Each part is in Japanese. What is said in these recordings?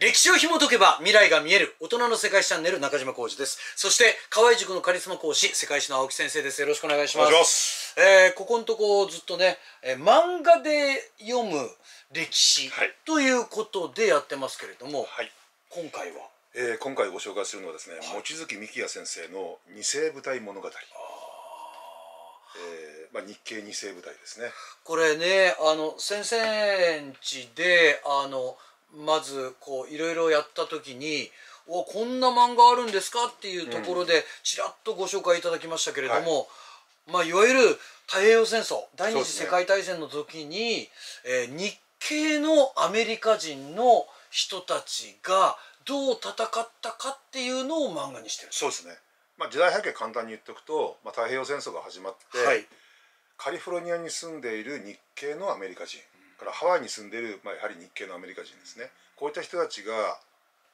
歴史を紐解けば未来が見える。大人の世界史チャンネル中島浩二です。そして河合塾のカリスマ講師世界史の青木先生です。よろしくお願いします。お願いします。えーここのとこずっとね、えー漫画で読む歴史はい。ということでやってますけれども、はい、今回は？えー、今回ご紹介するのはですね、望月幹也先生の二世部隊物語、えーまあ、日系二世部隊ですね。これねあの先生んちであのまずこういろいろやった時に「おこんな漫画あるんですか?」っていうところでちらっとご紹介いただきましたけれども、い、まあいわゆる太平洋戦争第二次世界大戦の時に、えー日系のアメリカ人の人たちがどう戦ったかっていうのを漫画にしてる。そうですね、まあ、時代背景簡単に言っておくと、まあ、太平洋戦争が始まって、はい。カリフォルニアに住んでいる日系のアメリカ人、からハワイに住んでいる、まあ、やはり日系のアメリカ人ですね。こういった人たちが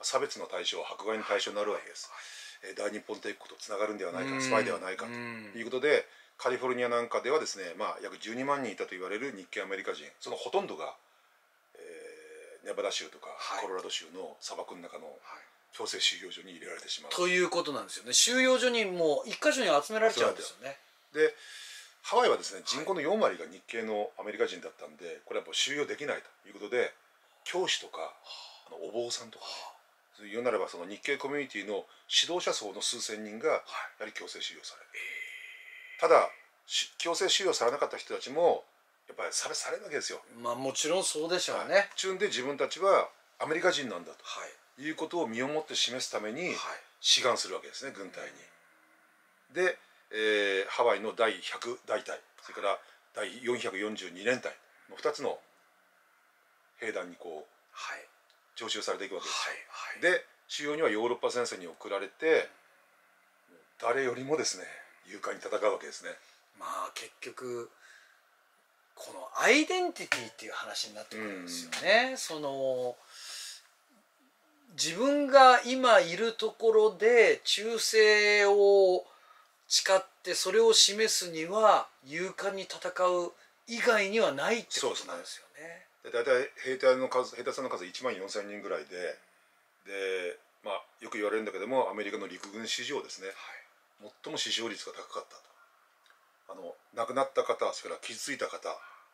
差別の対象迫害の対象になるわけです、えー大日本帝国とつながるんではないかスパイではないかとうん。いうことでカリフォルニアなんかではですね、まあ、約12万人いたと言われる日系アメリカ人そのほとんどが、えーネバダ州とかはい。コロラド州の砂漠の中の強制収容所に入れられてしまう、ということなんですよね収容所にもう一箇所に集められちゃうんですよねでハワイはですね人口の4割が日系のアメリカ人だったんでこれはもう収容できないということで教師とかあのお坊さんとかね言うなればその日系コミュニティの指導者層の数千人がやはり強制収容される、ただし強制収容されなかった人たちもやっぱり差別されるわけですよ。まあもちろんそうでしょうはい。ねチュンで自分たちはアメリカ人なんだはい。ということを身をもって示すためにはい。志願するわけですね軍隊に。で、えーハワイの第100大隊それから第442連隊の2つの兵団にこうはい徴収されていくわけですはいよ。で主要にはヨーロッパ戦線に送られて誰よりもですね勇敢に戦うわけですね。まあ結局このアイデンティティっていう話になってくるんですよね、その自分が今いるところで忠誠を誓ってそれを示すには勇敢に戦う以外にはないってことなんですよね。で大体兵隊の数兵隊さんの数1万4,000人ぐらいでで、まあ、よく言われるんだけどもアメリカの陸軍史上ですね。最も死傷率が高かったと。あの亡くなった方それから傷ついた方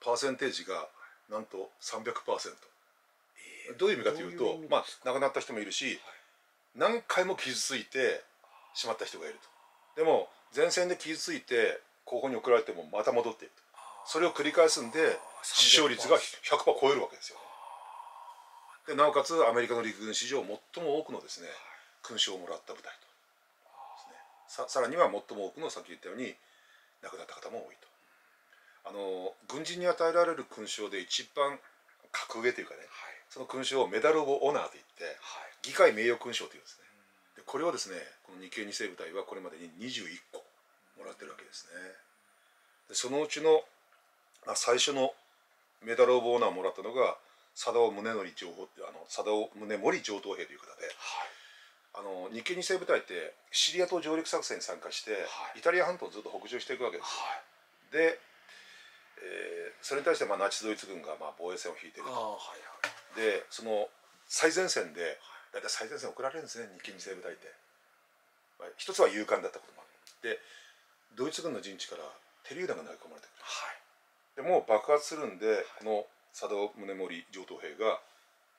パーセンテージがなんと300%どういう意味かというとまあ、亡くなった人もいるし、何回も傷ついてしまった人がいると。でも前線で傷ついて後方に送られてもまた戻っていると。それを繰り返すんで死傷率が100%超えるわけですよ。でなおかつアメリカの陸軍史上最も多くのですね勲章をもらった部隊と。ささらには最も多くのさっき言ったように亡くなった方も多いと。あの軍人に与えられる勲章で一番格上というかねその勲章をメダル・オブ・オナーといって議会名誉勲章というんですね。でこれをですねこの日系二世部隊はこれまでに21個もらってるわけですね。でそのうちの、まあ、最初のメダル・オブ・オナーをもらったのが佐田尾宗則情報あの佐田尾宗盛上等兵という方であの日系二世部隊ってシリア島上陸作戦に参加して、はい。イタリア半島をずっと北上していくわけですよ。で、えーそれに対してまあナチスドイツ軍がまあ防衛戦を引いていると。はいでその最前線で大体最前線送られるんですね日系二世部隊って、まあ一つは勇敢だったこともある。でドイツ軍の陣地から手榴弾が投げ込まれてくるでもう爆発するんでこの佐田宗盛上等兵が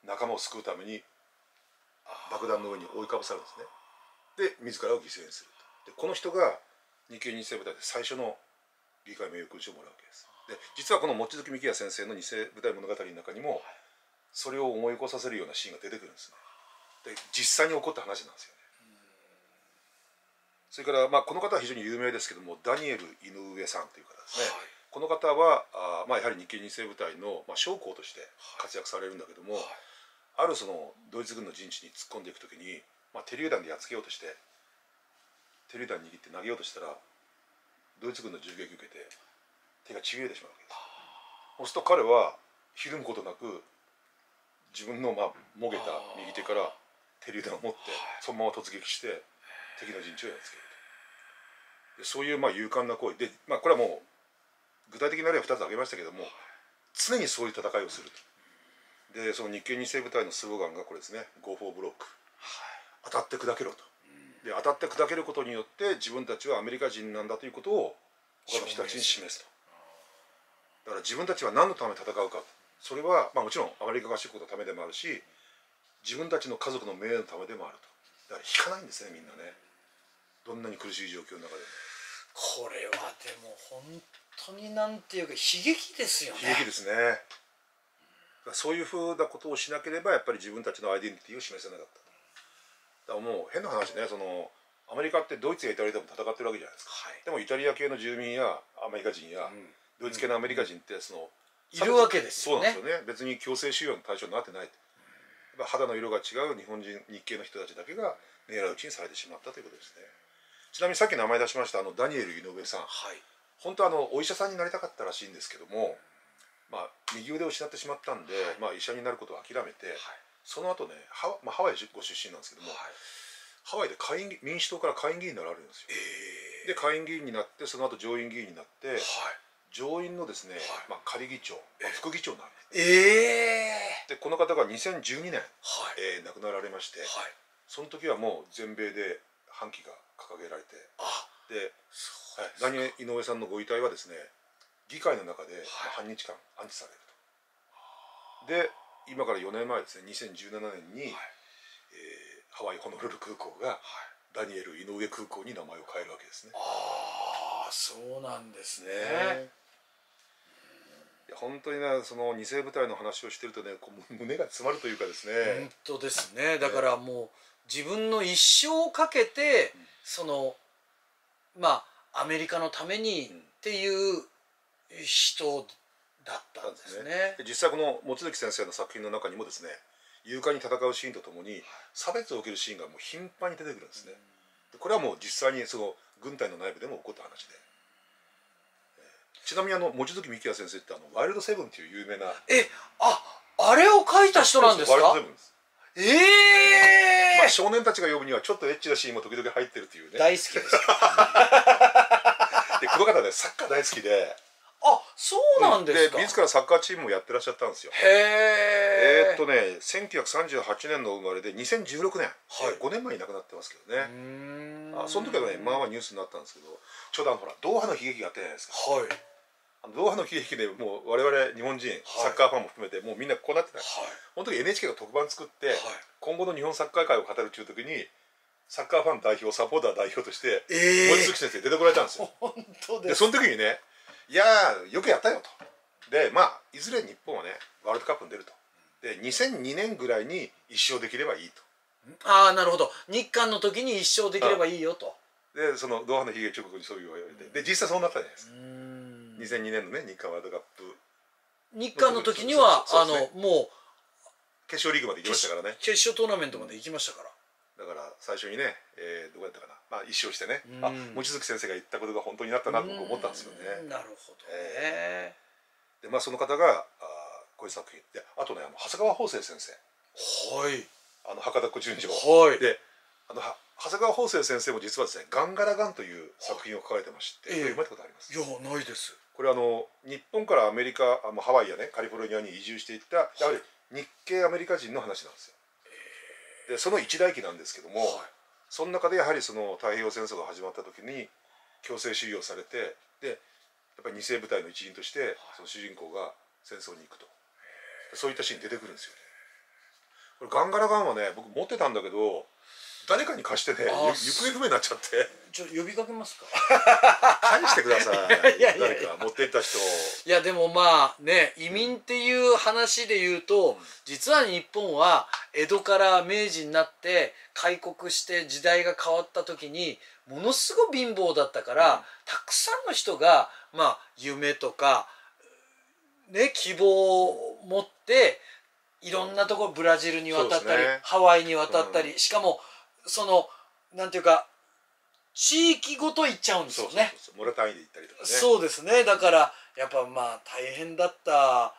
仲間を救うために爆弾の上に覆いかぶさるんですね。で自らを犠牲にすると。でこの人が日系二世部隊で最初の議会名誉勲章をもらうわけです。で実はこの望月幹也先生の二世部隊物語の中にもそれを思い起こさせるようなシーンが出てくるんですね。で実際に起こった話なんですよねそれから、まあ、この方は非常に有名ですけどもダニエル井上さんという方ですね、はい。この方はあー、まあ、やはり日系二世部隊の、まあ、将校として活躍されるんだけども、あるそのドイツ軍の陣地に突っ込んでいく時に、まあ、手榴弾でやっつけようとして手榴弾握って投げようとしたらドイツ軍の銃撃を受けて手がちぎれてしまうわけです。そうすると彼はひるむことなく自分のまあもげた右手から手榴弾を持ってそのまま突撃して敵の陣地をやっつけると。でそういうまあ勇敢な行為。で、まあ、これはもう具体的な例を2つ挙げましたけども常にそういう戦いをすると。でその日系二世部隊のスローガンがこれですね「Go for Broke」当たって砕けろと、で当たって砕けることによって自分たちはアメリカ人なんだということを他の人たちに示すと。だから自分たちは何のため戦うか。それは、まあ、もちろんアメリカ合衆国のためでもあるし自分たちの家族の名誉のためでもあると。だから引かないんですねみんなね。どんなに苦しい状況の中でも。これはでも本当になんていうか悲劇ですよね。悲劇ですね。そういうふうなことをしなければやっぱり自分たちのアイデンティティを示せなかった。だからもう変な話ねそのアメリカってドイツやイタリアでも戦ってるわけじゃないですか、はい。でもイタリア系の住民やアメリカ人や、ん。ドイツ系のアメリカ人ってその、いるわけですよね。そうなんですよね。別に強制収容の対象になってない肌の色が違う日本人日系の人たちだけが狙い撃ちにされてしまったということですね。ちなみにさっき名前出しましたあのダニエル井上さん。はい。本当はあのお医者さんになりたかったらしいんですけども、まあ、右腕を失ってしまったんで、まあ、医者になることを諦めて、その後ねハワ,、まあ、ハワイご出身なんですけども、ハワイで下院議民主党から下院議員になられるんですよ。で下院議員になってその後上院議員になって、上院のですね、まあ、仮議長、まあ、副議長になるええでこの方が2012年、はい。えー亡くなられまして、はい。その時はもう全米で半旗が掲げられてあでダニエル井上さんのご遺体はですね議会の中で、まあ半日間安置されると。で今から4年前ですね2017年に、えーハワイホノルル空港がダニエル井上空港に名前を変えるわけですね。ああそうなんですね本当にねその二世部隊の話をしてるとねこう胸が詰まるというかですね。本、当ですね。だからもう自分の一生をかけて、そのまあアメリカのためにっていう人だったんですね。で実際この望月先生の作品の中にもですね勇敢に戦うシーンとともに差別を受けるシーンがもう頻繁に出てくるんですね。でこれはもう実際にその軍隊の内部でも起こった話で。えーちなみにあの望月幹也先生ってあのワイルドセブンっていう有名なえああれを書いた人なんですか？ワイルドセブンです。ええまあ少年たちが呼ぶにはちょっとエッチなシーンも時々入ってるっていうね。大好きです。でこの方ねサッカー大好きで、あそうなんですか？で自らサッカーチームもやってらっしゃったんですよ。へええーっとね1938年の生まれで2016年、はいえー5年前に亡くなってますけどね。うーんあその時はねまあまあニュースになったんですけどちょうどあのほらドーハの悲劇があったじゃないですかはいドーハの悲劇でもう我々日本人、サッカーファンも含めてもうみんなこうなってた、はい。この時 NHK が特番作って、はい。今後の日本サッカー界を語るっていう時にサッカーファン代表サポーター代表としてええ望月先生出てこられたんですよ。本当でその時にね「いやーよくやったよ」と。でまあいずれ日本はねワールドカップに出ると。で2002年ぐらいに一勝できればいいと。ああなるほど。日韓の時に一生できればいいよと。でそのドーハの悲劇直後にそういう言われて。で実際そうなったじゃないですか2002年のね日韓ワールドカップ。日韓の時にはあのもう決勝リーグまで行きましたからね。決勝トーナメントまで行きましたから。だから最初にね、えーどこやったかな、まあ、一勝してね。うん。あ望月先生が言ったことが本当になったなと僕思ったんですよね。なるほどね、でまあその方があーこういう作品。であとねあの長谷川法生先生。はい。あの博多っ子純情。はい。であのは長谷川法生先生も実はですね「ガンガラガン」という作品を書かれてまして、ええ。読まれたことあります？いやないですこれあの日本からアメリカあのハワイやねカリフォルニアに移住していったやはり日系アメリカ人の話なんですよ。でその一代記なんですけども、はいその中でやはりその太平洋戦争が始まった時に強制収容されてでやっぱり二世部隊の一員としてその主人公が戦争に行くとそういったシーン出てくるんですよね。これガンガラガンはね僕持ってたんだけど誰かに貸してね。行方不明になっちゃって。ちょ呼びかけますか？返してください。いやいや誰か持って行った人いやでもまあね移民っていう話で言うと、実は日本は江戸から明治になって開国して時代が変わった時にものすごい貧乏だったから、うん。たくさんの人がまあ夢とかね希望を持っていろんなところブラジルに渡ったり、ね。ハワイに渡ったり、しかもそのなんていうか地域ごと行っちゃうんですよね。そうそう単位で行ったりとかね。そうですね。だからやっぱまあ大変だった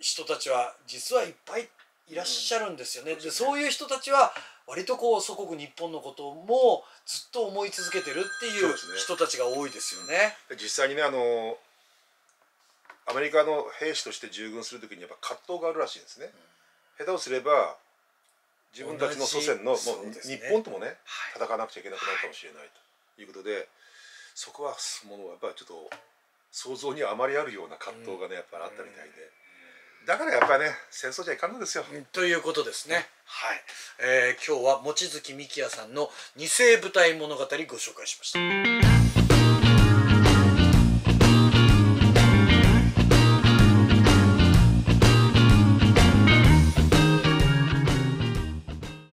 人たちは実はいっぱいいらっしゃるんですよね、うん。でそういう人たちは割とこう祖国日本のこともずっと思い続けてるっていう人たちが多いですよね。で実際にねあのアメリカの兵士として従軍する時にやっぱ葛藤があるらしいんですね、下手をすれば自分たちの祖先のもう日本ともね、はい戦わなくちゃいけなくなるかもしれないということで、そこはものやっぱりちょっと想像にあまりあるような葛藤がねやっぱりあったみたいで、だからやっぱりね戦争じゃいかんのですよ。ということですね。はい、えー今日は望月幹也さんの二世舞台物語ご紹介しました。